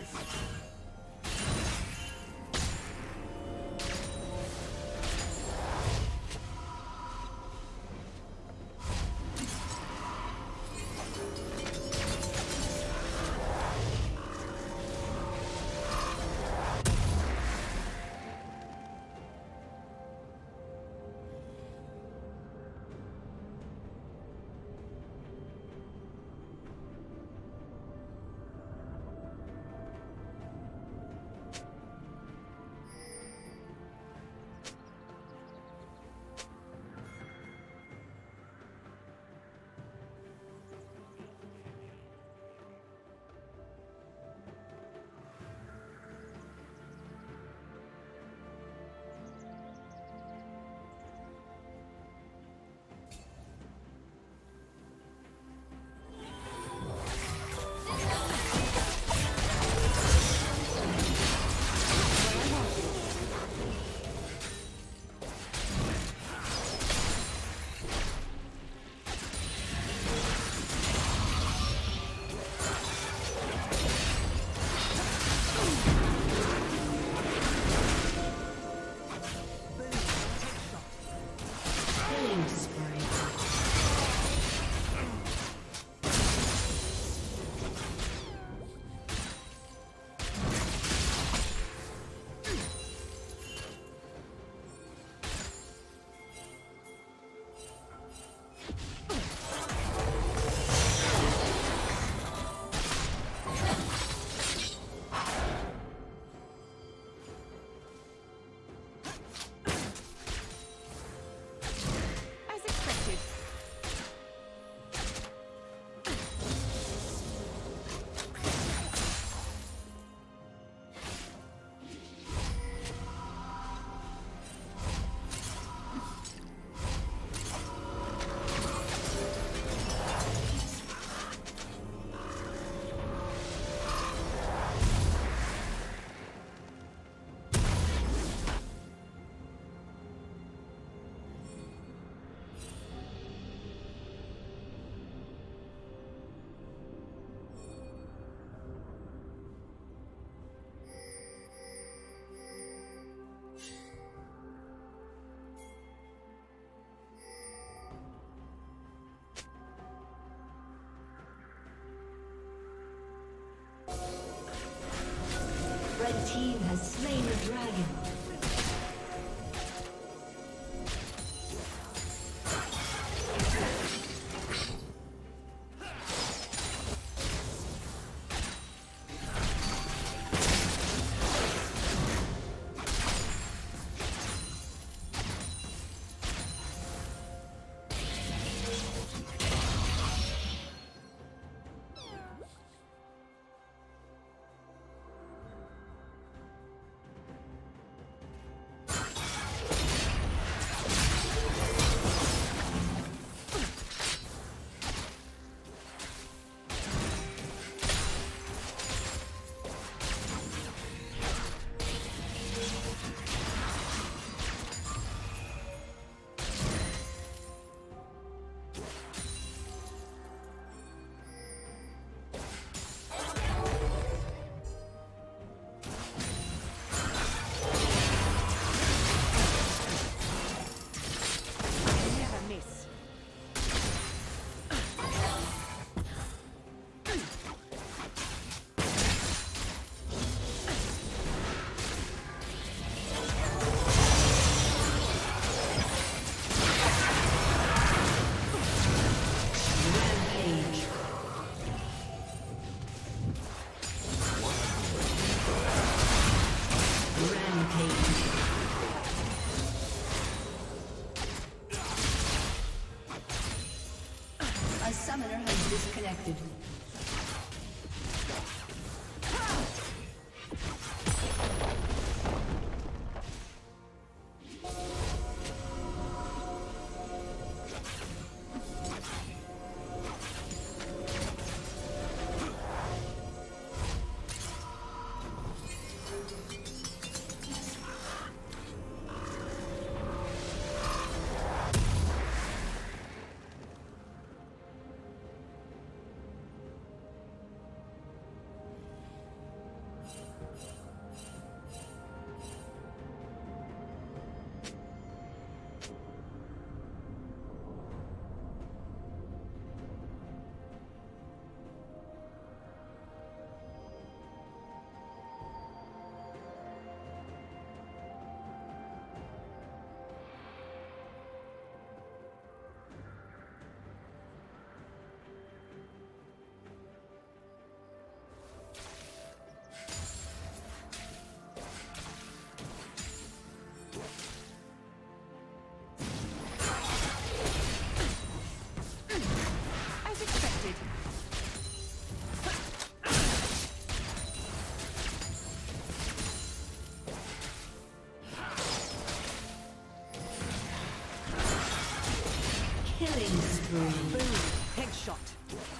Red team has slain the dragon. has disconnected. Killing spree. Boom. Headshot.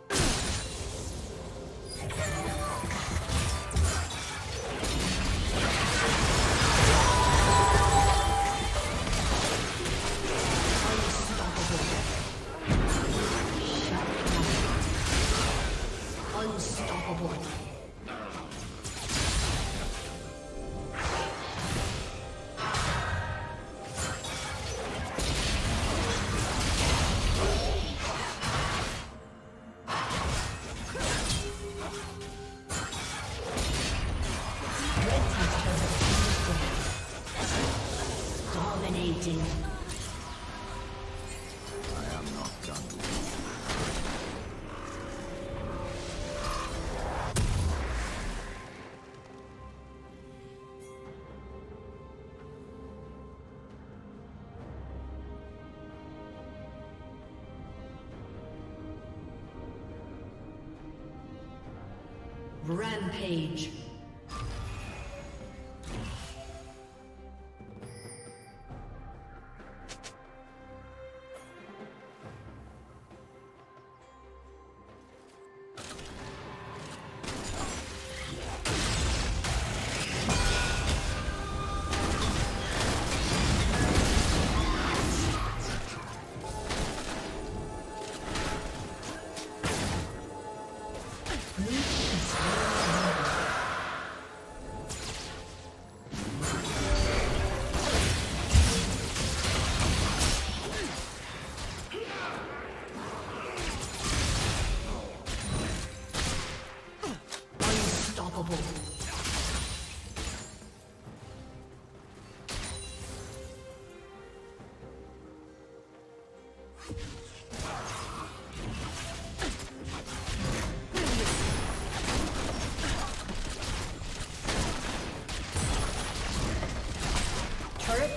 Dominating. Rampage.